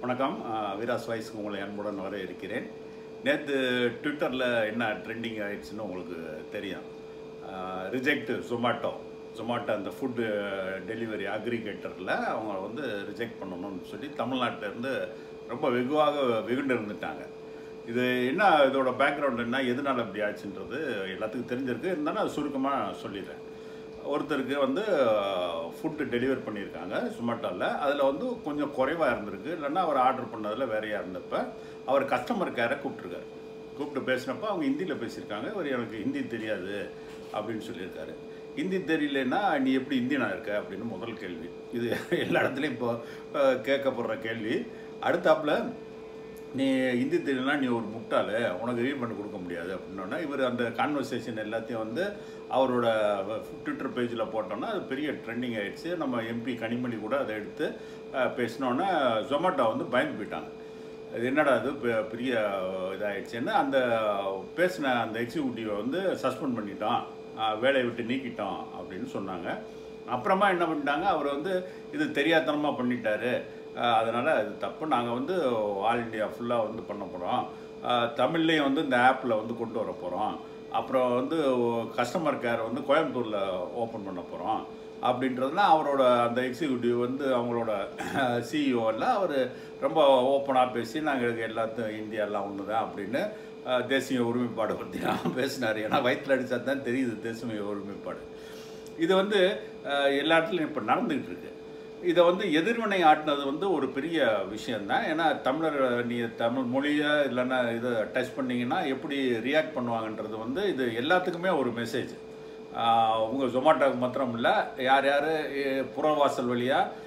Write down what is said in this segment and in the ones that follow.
வணக்கம். விராஸ் வீராஸ் வாய்ஸ்க்கு உங்களை அன்புடன் வர இருக்கிறேன் நேற்று ட்விட்டரில் என்ன ட்ரெண்டிங் ஆகிடுச்சுன்னு உங்களுக்கு தெரியும். ரிஜெக்ட் ஜொமாட்டோ ஜொமாட்டோ அந்த ஃபுட்டு டெலிவரி அக்ரிகேட்டரில் அவங்க வந்து ரிஜெக்ட் பண்ணணும்னு சொல்லி தமிழ்நாட்டிலேருந்து ரொம்ப வெகுவாக வெகுண்டு இருந்துட்டாங்க. இது என்ன இதோட பேக்ரவுண்ட் என்ன எதனால் அப்படி ஆச்சுன்றது எல்லாத்துக்கும் தெரிஞ்சிருக்கு. இருந்தாலும் சுருக்கமாக சொல்லிடுறேன். ஒருத்தருக்கு வந்து ஃபுட்டு டெலிவர் பண்ணியிருக்காங்க சுமட்டோவில் அதில் வந்து கொஞ்சம் குறைவாக இருந்திருக்கு. இல்லைன்னா அவர் ஆர்டர் பண்ணதில் வேறையாக இருந்தப்ப அவர் கஸ்டமர் கேரை கூப்பிட்ருக்காரு கூப்பிட்டு பேசினப்ப அவங்க ஹிந்தியில் பேசியிருக்காங்க. இவர் எனக்கு ஹிந்தி தெரியாது அப்படின்னு சொல்லியிருக்காரு. ஹிந்தி தெரியலன்னா நீ எப்படி இந்தியனாக இருக்க? அப்படின்னு முதல் கேள்வி. இது எல்லா இடத்துலையும் இப்போ கேட்கப்படுற கேள்வி. அடுத்தாப்புல நீ ஹிந்தி தெரியலனா நீ ஒரு முட்டாளு உனக்கு ரீட் பண்ணி கொடுக்க முடியாது அப்படின்னோடனே இவர் அந்த கான்வர்சேஷன் எல்லாத்தையும் வந்து அவரோட ட்விட்டர் பேஜில் போட்டோன்னா அது பெரிய ட்ரெண்டிங் ஆகிடுச்சு நம்ம எம்பி கனிமொழி கூட அதை எடுத்து பேசினோன்னே ஜொமேட்டோ வந்து பயந்து போயிட்டாங்க. அது என்னடா இது? பெ- பெரிய இதாகிடுச்சுன்னு அந்த பேசின அந்த எக்ஸிக்யூட்டிவை வந்து சஸ்பெண்ட் பண்ணிட்டோம் வேலையை விட்டு நீக்கிட்டோம் அப்படின்னு சொன்னாங்க. அப்புறமா என்ன பண்ணிட்டாங்க? அவர் வந்து இது தெரியாதனமாக பண்ணிட்டாரு. அதனால் அது தப்பு. நாங்கள் வந்து ஆல் இண்டியா ஃபுல்லாக வந்து பண்ண போகிறோம் தமிழ்லேயும் வந்து இந்த ஆப்பில் வந்து கொண்டு வர போகிறோம் அப்புறம் வந்து கஸ்டமர் கேர் வந்து கோயம்புத்தூரில் ஓப்பன் பண்ண போகிறோம் அப்படின்றதுனா அவரோட அந்த எக்ஸிக்யூட்டிவ் வந்து அவங்களோட சிஇஓ எல்லாம் அவர் ரொம்ப ஓப்பனாக பேசி நாங்கள் எல்லாத்தையும் இந்தியாலாம் ஒன்று தான் அப்படின்னு தேசிய ஒருமைப்பாடு பற்றிலாம் பேசினார். ஏன்னா வயிற்றில் அடித்தா தான் தெரியுது தேசிய ஒருமைப்பாடு. இது வந்து எல்லா இடத்துலையும் இப்போ நடந்துக்கிட்டு இருக்கு. இதை வந்து எதிர்வினை ஆட்டினது வந்து ஒரு பெரிய விஷயந்தான் ஏன்னா தமிழர் நீ தமிழ் மொழியை இல்லைன்னா இதை டச் பண்ணிங்கன்னா எப்படி ரியாக்ட் பண்ணுவாங்கன்றது வந்து இது எல்லாத்துக்குமே ஒரு மெசேஜ் உங்கள் ஜொமாட்டோக்கு மாத்திரம் இல்லை யார் யார் புறவாசல் வழியாக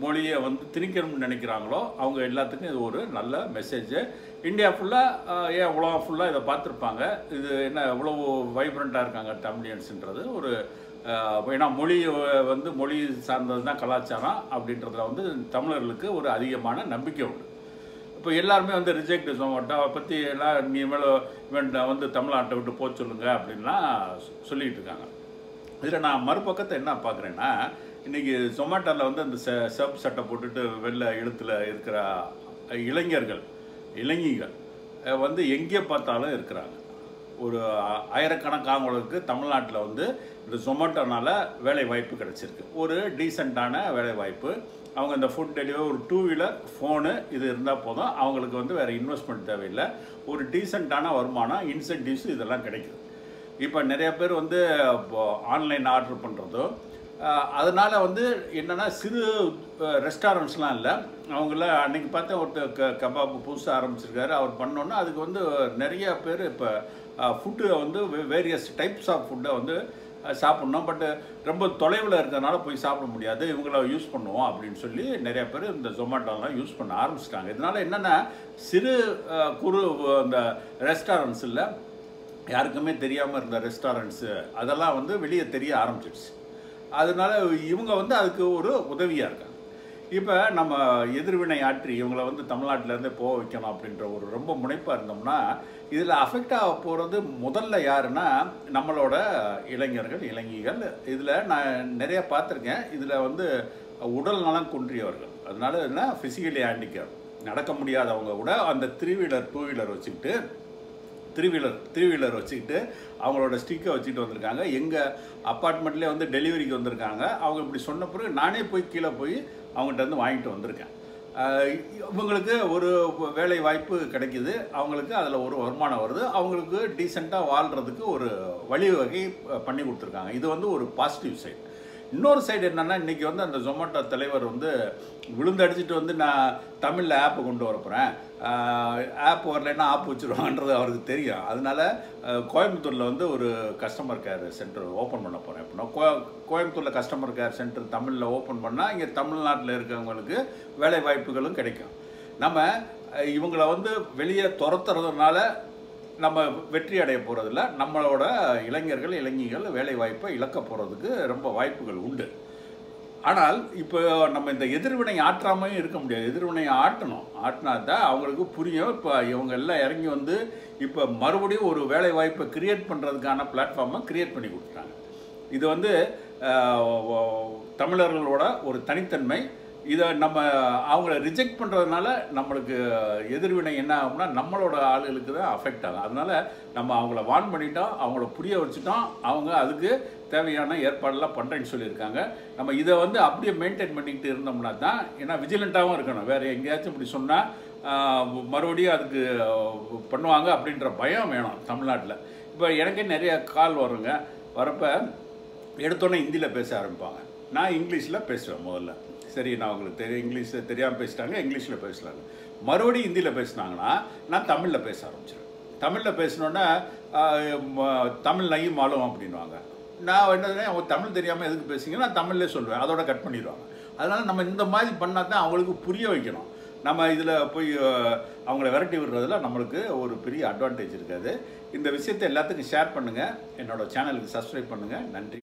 மொழியை வந்து திணிக்கணும்னு நினைக்கிறாங்களோ அவங்க எல்லாத்துக்கும் இது ஒரு நல்ல மெசேஜு இந்தியா ஃபுல்லாக ஏன் உலகம் ஃபுல்லாக இதை பார்த்துருப்பாங்க? இது என்ன எவ்வளோ வைப்ரண்ட்டாக இருக்காங்க தமிழியன்ஸுன்றது ஒரு ஏன்னா மொழி வந்து மொழி சார்ந்தது தான் கலாச்சாரம் அப்படின்றதுல வந்து தமிழர்களுக்கு ஒரு அதிகமான நம்பிக்கை உண்டு. இப்போ எல்லாருமே வந்து ரிஜெக்ட் ஜொமேட்டோ பற்றி எல்லாம் நீ மேலே இவன் வந்து தமிழ்நாட்டை விட்டு போக சொல்லுங்க அப்படின்லாம் சொல்லிக்கிட்டு இருக்காங்க. இதில் நான் மறுபக்கத்தை என்ன பார்க்குறேன்னா இன்றைக்கி ஜொமேட்டோவில் வந்து அந்த செ செப் சட்டை போட்டுட்டு வெளில எழுத்தில் இருக்கிற இளைஞர்கள் இளைஞர்கள் வந்து எங்கே பார்த்தாலும் இருக்கிறாங்க. ஒரு ஆயிரக்கணக்காங்களுக்கு ஆயிரக்கணக்கானவங்களுக்கு தமிழ்நாட்டில் வந்து இந்த ஜொமேட்டோனால் வேலை வாய்ப்பு கிடச்சிருக்கு. ஒரு டீசெண்டான வேலை வாய்ப்பு அவங்க இந்த ஃபுட் டெலிவரி ஒரு டூ வீலர் ஃபோனு இது இருந்தால் போதும். அவங்களுக்கு வந்து வேறு இன்வெஸ்ட்மெண்ட் தேவையில்லை. ஒரு டீசெண்டான வருமானம் இன்சென்டிவ்ஸ் இதெல்லாம் கிடைக்குது. இப்போ நிறைய பேர் வந்து இப்போ ஆன்லைன் ஆர்டர் பண்ணுறதும் அதனால் வந்து என்னென்னா சிறு ரெஸ்டாரண்ட்ஸ்லாம் இல்லை. அவங்கள அன்றைக்கி பார்த்தா ஒருத்தர் க கபாப் புதுசாக ஆரம்பிச்சிருக்காரு. அவர் பண்ணோன்னா அதுக்கு வந்து நிறைய பேர் இப்போ ஃபுட்டு வந்து வேரியஸ் டைப்ஸ் ஆஃப் ஃபுட்டை வந்து சாப்பிட்ணும். பட்டு ரொம்ப தொலைவில் இருக்கிறதுனால போய் சாப்பிட முடியாது. இவங்கள யூஸ் பண்ணுவோம் அப்படின்னு சொல்லி நிறைய பேர் இந்த ஜொமேட்டோலாம் யூஸ் பண்ண ஆரம்பிச்சிட்டாங்க. இதனால் என்னென்னா சிறு குறு அந்த ரெஸ்டாரண்ட்ஸில் யாருக்குமே தெரியாமல் இருந்த ரெஸ்டாரண்ட்ஸு அதெல்லாம் வந்து வெளியே தெரிய ஆரம்பிச்சிடுச்சு அதனால இவங்க வந்து அதுக்கு ஒரு உதவியாக இருக்காங்க. இப்போ நம்ம எதிர்வினை ஆற்றி இவங்களை வந்து தமிழ்நாட்டிலேருந்தே போக வைக்கணும் அப்படின்ற ஒரு ரொம்ப முனைப்பாக இருந்தோம்னா இதில் அஃபெக்ட் ஆக போகிறது முதல்ல யாருன்னா நம்மளோட இளைஞர்கள் இளைஞிகள். இதில் நான் நிறைய பார்த்துருக்கேன். இதில் வந்து உடல் நலம் குன்றியவர்கள். அதனால என்ன? ஃபிசிக்கலி ஹேண்டிகேப் நடக்க முடியாதவங்க கூட அந்த த்ரீ வீலர் டூ வீலர் வச்சுக்கிட்டு த்ரீ வீலர் த்ரீ வீலர் வச்சுக்கிட்டு அவங்களோட ஸ்டிக்கை வச்சுக்கிட்டு வந்திருக்காங்க. எங்கள் அப்பார்ட்மெண்ட்லேயே வந்து டெலிவரிக்கு வந்திருக்காங்க. அவங்க இப்படி சொன்ன பிறகு நானே போய் கீழே போய் அவங்ககிட்ட இருந்து வாங்கிட்டு வந்திருக்கேன். இவங்களுக்கு ஒரு வேலை வாய்ப்பு கிடைக்கிது. அவங்களுக்கு அதில் ஒரு வருமானம் வருது. அவங்களுக்கு டீசெண்டாக வாழ்கிறதுக்கு ஒரு வழிவகை பண்ணி கொடுத்துருக்காங்க. இது வந்து ஒரு பாசிட்டிவ் சைட் இன்னொரு சைடு என்னென்னா இன்றைக்கி வந்து அந்த ஜொமேட்டோ தலைவர் வந்து விழுந்தடிச்சிட்டு வந்து நான் தமிழில் ஆப்பை கொண்டு வர போகிறேன் ஆப் வரலைன்னா ஆப் வச்சுருவான்றது அவருக்கு தெரியும். அதனால கோயம்புத்தூரில் வந்து ஒரு கஸ்டமர் கேர் சென்டர் ஓப்பன் பண்ண போகிறேன் அப்படின்னா கோ கோயம்புத்தூரில் கஸ்டமர் கேர் சென்டர் தமிழில் ஓப்பன் பண்ணால் இங்கே தமிழ்நாட்டில் இருக்கிறவங்களுக்கு வேலை வாய்ப்புகளும் கிடைக்கும். நம்ம இவங்களை இவங்கள வந்து வெளியே துரத்துறதுனால நம்ம வெற்றி அடைய போகிறதில்ல நம்மளோட இளைஞர்கள் இளைஞர்கள் வேலை வாய்ப்பை இழக்க போகிறதுக்கு ரொம்ப வாய்ப்புகள் உண்டு. ஆனால் இப்போ நம்ம இந்த எதிர்வினை ஆற்றாமையும் இருக்க முடியாது. எதிர்வினையை ஆட்டணும். ஆட்டினா தான் அவங்களுக்கு புரியும். இப்போ இவங்க எல்லாம் இறங்கி வந்து இப்போ மறுபடியும் ஒரு வேலை வாய்ப்பை கிரியேட் பண்ணுறதுக்கான பிளாட்ஃபார்மை கிரியேட் பண்ணி கொடுத்துட்டாங்க. இது வந்து தமிழர்களோட ஒரு தனித்தன்மை. இதை நம்ம அவங்கள ரிஜெக்ட் பண்ணுறதுனால நம்மளுக்கு எதிர்வினை என்ன ஆகும்னா நம்மளோட ஆளுகளுக்கு தான் அஃபெக்ட் ஆகும். அதனால் நம்ம அவங்கள வார்ன் பண்ணிட்டோம் அவங்கள புரிய வச்சுட்டோம். அவங்க அதுக்கு தேவையான ஏற்பாடெல்லாம் பண்ணுறேன்னு சொல்லியிருக்காங்க. நம்ம இதை வந்து அப்படியே மெயின்டைன் பண்ணிக்கிட்டு இருந்தோம்னா தான் ஏன்னா விஜிலண்ட்டாகவும் இருக்கணும். வேறு எங்கேயாச்சும் இப்படி சொன்னால் மறுபடியும் அதுக்கு பண்ணுவாங்க அப்படின்ற பயம் வேணும் தமிழ்நாட்டில். இப்போ எனக்கே நிறைய கால் வருங்க. வரப்போ எடுத்தோன்னே ஹிந்தியில் பேச ஆரம்பிப்பாங்க. நான் இங்கிலீஷில் பேசுவேன் முதல்ல. சரி நான் உங்களுக்கு தெரியும் இங்கிலீஷ் தெரியாமல் பேசிட்டாங்க இங்கிலீஷில் பேசுகிறாங்க மறுபடியும் ஹிந்தியில் பேசுனாங்கன்னா நான் தமிழில் பேச ஆரம்பிச்சிடுவேன் தமிழில் பேசினோன்னே தமிழ் நையும் மாலும் அப்படின்வாங்க நான் என்ன அவங்க தமிழ் தெரியாமல் எதுக்கு பேசுங்க நான் தமிழ்லேயே சொல்லுவேன். அதோட கட் பண்ணிடுவாங்க. அதனால் நம்ம இந்த மாதிரி பண்ணால் தான் அவங்களுக்கு புரிய வைக்கணும். நம்ம இதில் போய் அவங்கள விரட்டி விடுறதுல நம்மளுக்கு ஒரு பெரிய அட்வான்டேஜ் இருக்காது. இந்த விஷயத்தை எல்லாத்துக்கும் ஷேர் பண்ணுங்கள் என்னோட சேனலுக்கு சப்ஸ்கிரைப் பண்ணுங்கள் நன்றி.